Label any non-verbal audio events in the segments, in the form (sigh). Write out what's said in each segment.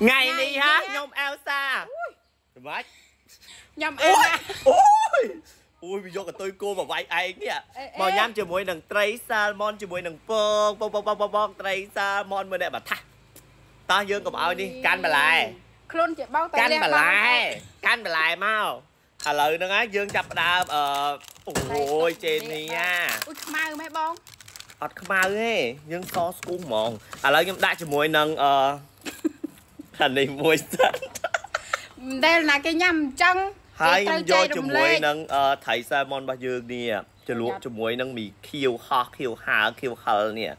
ថ្ងៃនេះហ่าខ្ញុំអែលសាសម្រាប់ញ៉ាំអីអូយណាអូយអូយវាយកកតុយគោមកវាយឯងនេះអេអេមកញ៉ាំជាមួយនឹងត្រីសាល់ម៉ុនជាមួយនឹងពងពងពងពងពងពងត្រីសាល់ម៉ុនមួយនេះបាថាតោះយើងកុំឲ្យនេះកាន់បន្លែខ្លួនជាបោកតែកាន់លះបន្លែបោកកាន់បន្លែមកឥឡូវហ្នឹងហើយយើងចាប់ផ្ដើមអឺអូយចេនីណាអ៊ុយខ្មៅម៉េះបងអត់ខ្មៅទេយើងសស្គូហ្មងឥឡូវខ្ញុំដាក់ជាមួយនឹងអឺ ខាងនេះមួយសិន មិនដែលណាគេញ៉ាំអញ្ចឹង ហើយខ្ញុំយក គេត្រូវចែករំ ជាមួយ លែក នឹងអឺថៃសាម៉ុនរបស់យើងនេះចលក់ជាមួយនឹងមីខៀវហោះខៀវហាខៀវហិលនេះ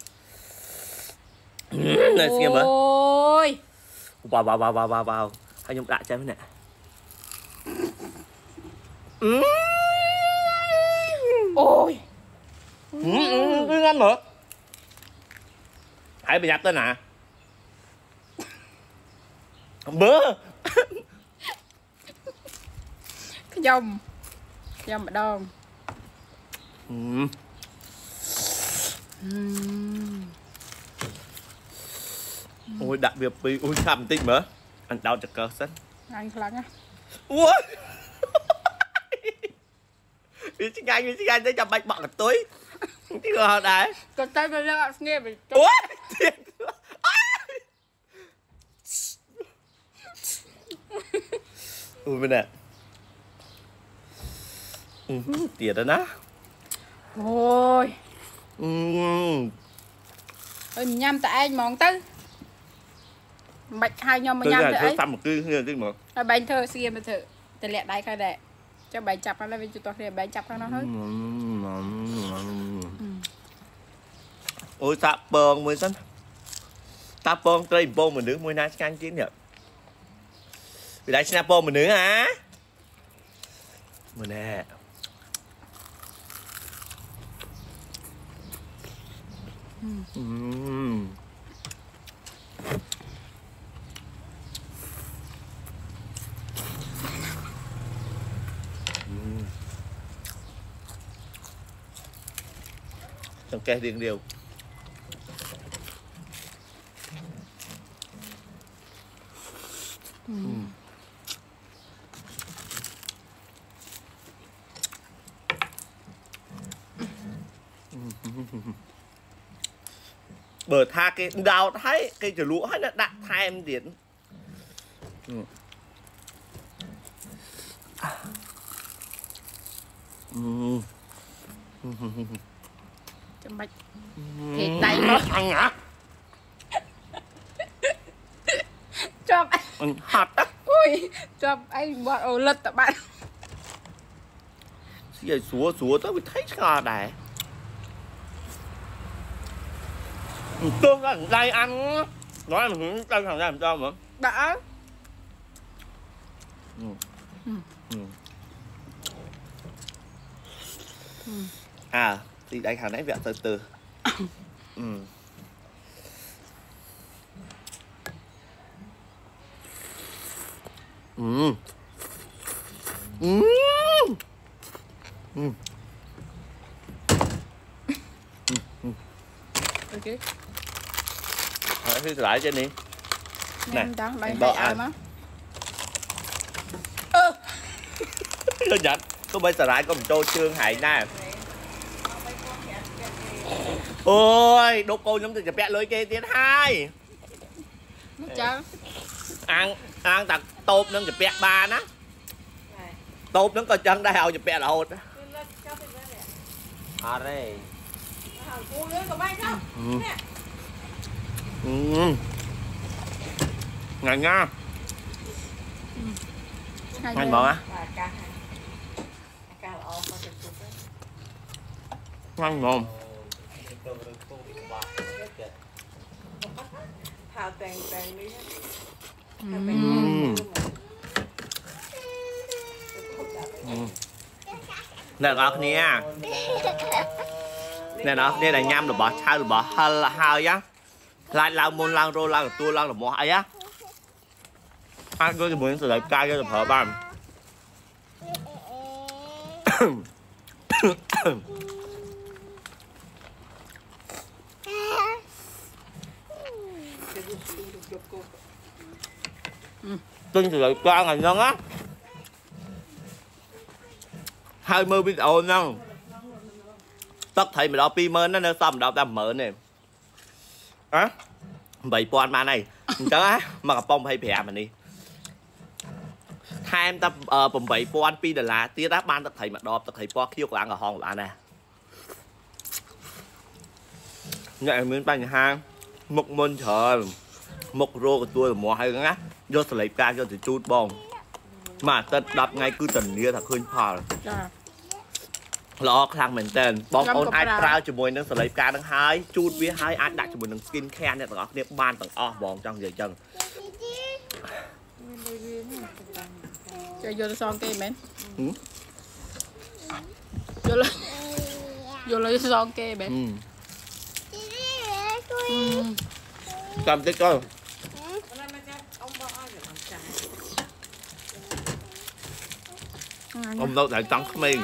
ណែស្ងៀមមើល អូយ វ៉ាវ៉ាវ៉ាវ៉ាវ៉ាវ៉ាហើយខ្ញុំដាក់ចាំនេះអឺ អូយ អឺអឺងាន់មើលហើយ ប្រយ័ត្នទៅណាមើលខ្ញុំខ្ញុំម្ដងអឺអឺអូយដាក់វាពីរអូយឆាប់បន្តិចមើលអញដោតចកើសិនអញខ្លាំងណាស់អូយវាឆ្ងាញ់វាឆ្ងាញ់ទៅចាំបាច់បក់កន្ទុយទីក៏ហត់ដែរក៏តែវាលើអត់ស្ងៀមវិញអូយទៀត អូយមែនទេអឺទៀតហើយណាអូយអឺអើយញ៉ាំតែឯងហ្មងទៅមិនបាច់ហៅខ្ញុំមកទៅញ៉ាំតែទៅធ្វើអីតាមមកគឺគ្នាតិចមកហើយបែងធ្វើស្ងៀមទៅធ្វើតែលាក់ដៃខាងដែរចាំបែងចាប់ខាងនេះវិញជួយតោះគ្នាបែងចាប់ខាងនោះហើយអូយតាក់ពងមួយសិនតាក់ពងត្រីពងមនុស្សមួយណាឆ្កាញ់ជាងនេះ Bị đại Snapple mình nữa hả? Mình nè. Uhm. Trong kè điện điều mm. បើថាគេដោតហើយគេចលក់ហើយនៅដាក់ថែមទៀតអឺចាំបាច់គេដៃមកអញហ่ะជាប់អញហត់ណាអុយជាប់អីបាត់អូលិតតបាត់ស្អីស្រួលស្រួលទៅវាថៃឆ្ងល់ដែរ tương ra dai ăn nói là hướng tăng thẳng ra làm sao mà đã ừ. Ừ. ừ. ừ. À thì đánh hàng nãy vẹn từ từ (coughs) ừ. Ừ. Ừ. Ừ. ừ Okay. ខេ Hỏi thứ lại trên đi ញ៉ាំដល់ដៃបោហើកយអាឲ្យនមក Nó nhận Tôi bây giờ lại có một tô trương hại nè Ôi Đốt cô nhóm từ chập bẹ lưới kia tiến hai មកចាំ ăn ăn tặc tôm nâng chụp bẹt ba ná tôm nâng coi chân đây hầu chụp bẹt là hột à đây ừ. Ừ. ngon nha ឆ្ងាញ់ ừ. ngành nha ngành bò á. Ngành ngon thao tàn tàn đi ừ. ừ. Ừ. nè đó nè nè đó đây là nhâm là bỏ sao là bỏ hơi là hao giá hơi á lại lao môn lao rô lao là tua lao là mỏ ấy á ăn có cái muốn sự lại cay cho tập hợp bạn យកគោ ទិញស្រូវកាថ្ងៃហ្នឹងណាហើយមើលវីដេអូហ្នឹងទឹកថៃមកដល់20000ណានៅសល់មកដល់តែ10000ទេ អ่ะ8000បានហើយអញ្ចឹងណាមកកំប៉ុង25អានេះថែមតែ8000 2ដុល្លារទៀតណាបានទឹកថៃមួយដបទឹកថៃពណ៌ខៀវក្លាំងក្រហមក៏បានដែរអ្នកឲ្យមានបញ្ហាមុខមុនច្រើនមុខរោគទទួលរមាស់ហើយណាយកសលេបការយកទៅជូតបងមួយអាទិត្យ10ថ្ងៃគឺធានាថាឃើញផលចា ល្អខ្លាំងមែនតើបងប្អូនខ្ញុំក៏អាចប្រើប្រើជាមួយនឹងសលេបការនឹងហើយជូតវាហើយអាចដាក់ជាមួយនឹង skin care អ្នកទាំងអស់គ្នាបានទាំងអស់បងចង់និយាយចឹងមានលុយវានេះទៅតាមចាយកទៅសងគេមែនហឹមយកលើយកលើសងគេមែនហឹមអឺចាំតិចទៅប៉ុន្តែមកចាំអ៊ំបោះឲ្យវាបានចាស់អ៊ំនៅតែចង់ក្មេង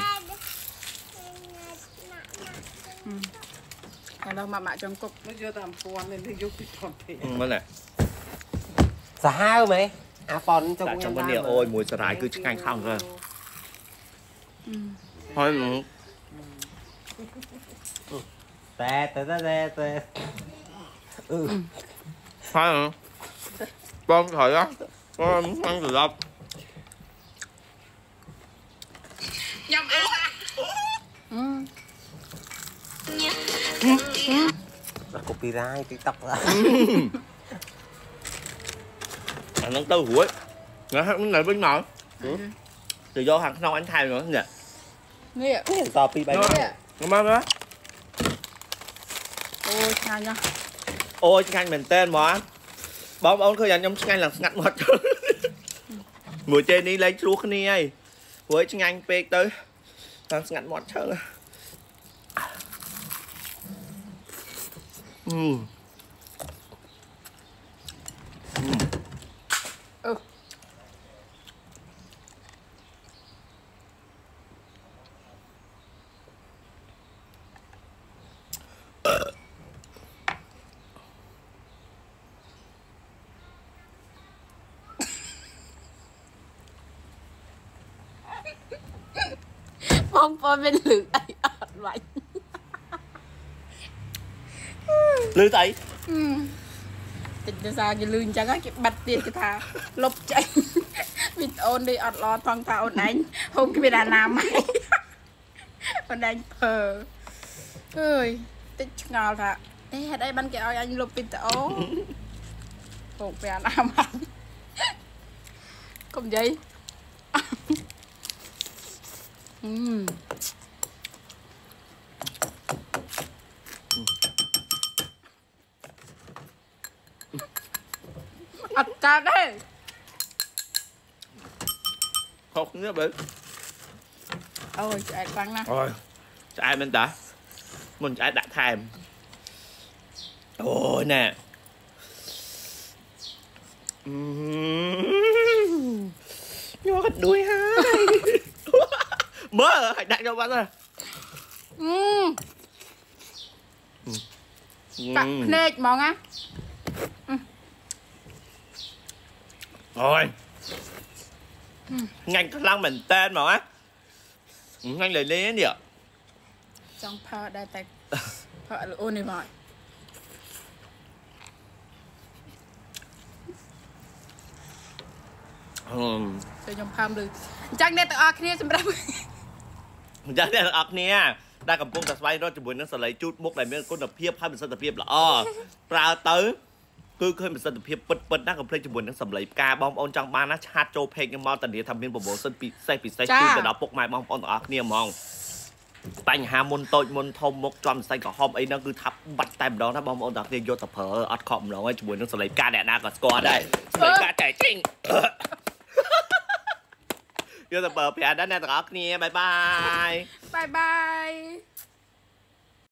ឥឡូវមកម៉ាក់ចង់គុកមកយកតាមពាន់នេះយកពីថនពេកហឹមមើលណែសាហាវមែនអាប៉ុនចុកដាក់ចាំមើលនេះអូយមួយសរាយគឺឆ្ងាញ់ខំទៅអឺហើយនឹងតែតែតែតែតែអឺហើយនឹងបងថៃ á បង ăn từ đâu កូពីរ៉ាយ TikTok ឡា anh đang tư hủi nghe hát cái này bên nào từ vô hàng nông anh thay nữa nè នេះ តពី3 នេះ Cảm ơn đó អូឆ្ងាញ់ណាស់ ôi nhanh mình tên mà bóng ông khơi dành trong nhanh là ngặt một mùi trên đi lấy (laughs) อืมอืมเออพอมพอเป็นหลึกไอออดไว้ ច់ lư tay តិចដោយសារគេលឺអញ្ចឹងហើយគេបាត់ទៀតគេថាលុបចេញវីដេអូនេះអត់ល្អផងថាអូនឯងហូបគ្មានអាណាម័យអូនឯងភើអើយតិចឆ្ងល់ថាអេហេតុអីបានគេឲ្យអញលុបវីដេអូហូបវាអាណាម័យកុំនិយាយអឺ អត់កើតទេ không nhớ bị អូយឆ្អែតខ្លាំងណាស់ rồi chạy bên ta mình chạy đặt thèm ôi nè nhó cái đuôi hai mơ hãy đặt cho bạn rồi អឺកាក់ភ្នែកហ្មងណា rồi nhanh cái lăng mình tên mà á nhanh lấy lên đi ạ ចង់ផើដែរតែផើអូននេះមក ừ ជួយខ្ញុំផើមលឺអញ្ចឹងអ្នកទាំងអស់គ្នាសម្រាប់ចឹងអ្នកទាំងអស់គ្នាដែលកំពុងតែស្វែងរកជាមួយនឹងសលៃជូតមុខដែលមានគុណភាពហើយប្រសិទ្ធភាពល្អប្រើទៅ គឺឃើញប្រសិទ្ធភាពពិតពិតណាកុំភ្លេចជាមួយនឹងសម្លេងផ្កាបងប្អូនចង់បានណាឆាតចូល page ខ្ញុំមកតានាថាមានប្រម៉ូសិនពិសេសពិសេសជូនទៅដល់ពុកម៉ែបងប្អូនទាំងអស់គ្នាហ្មងបញ្ហាមុនតូចមុនធំមុខចំសៃក្រហមអីហ្នឹងគឺថាបាត់តែម្ដងណាបងប្អូនទាំងអស់គ្នាយកទៅប្រើអត់ខកម្ដងហើយជាមួយនឹងសលេងផ្កាអ្នកណាក៏ស្គាល់ដែរសលេងផ្កាចែកចេញ យកទៅប្រើប្រាស់ដែរអ្នកទាំងអស់គ្នាបាយបាយ បាយបាយ